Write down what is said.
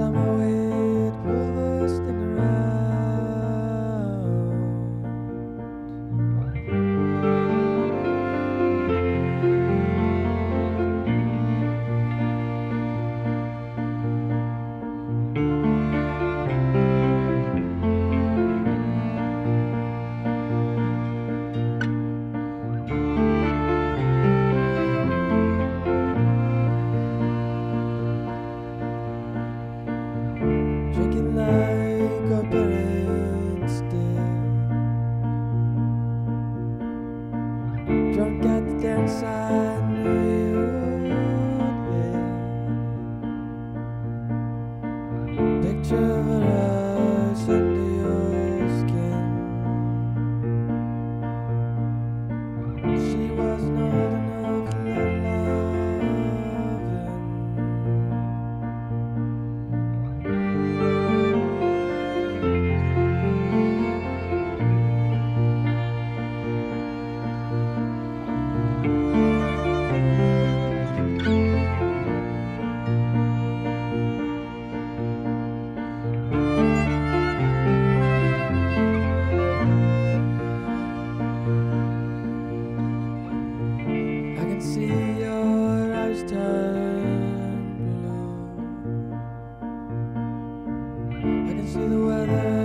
amor. treasure. I can see your eyes turn blue. I can see the weather.